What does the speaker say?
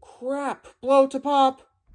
Crap. Blow to pop.